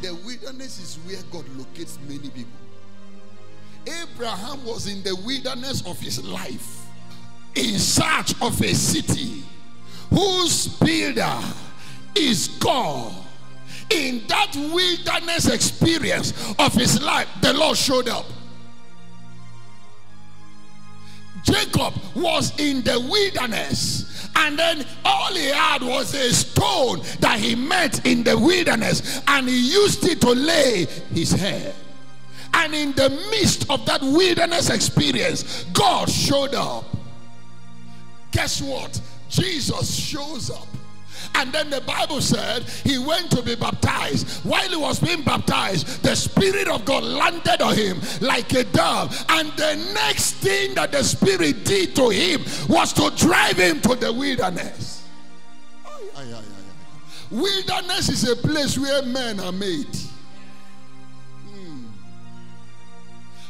The wilderness is where God locates many people. Abraham was in the wilderness of his life in search of a city whose builder is God. In that wilderness experience of his life, the Lord showed up. Jacob was in the wilderness, and then all he had was a stone that he met in the wilderness, and he used it to lay his head. And in the midst of that wilderness experience, God showed up. Guess what? Jesus shows up. And then the Bible said he went to be baptized. While he was being baptized, the Spirit of God landed on him like a dove. And the next thing that the Spirit did to him was to drive him to the wilderness. Wilderness is a place where men are made.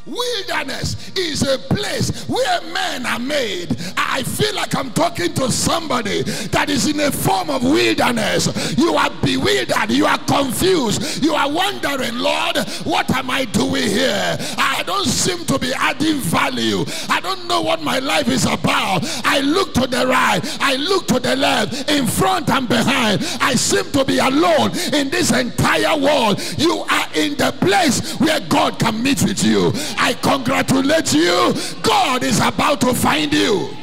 Wilderness is a place where men are made. I feel like I'm talking to somebody that is in a form of wilderness. You are bewildered, you are confused, you are wondering, Lord, what am I doing here? I don't seem to be adding value. I don't know what my life is about. I look to the right, I look to the left, in front and behind. I seem to be alone in this entire world. You are in the place where God can meet with you. I congratulate you. God is about to find you.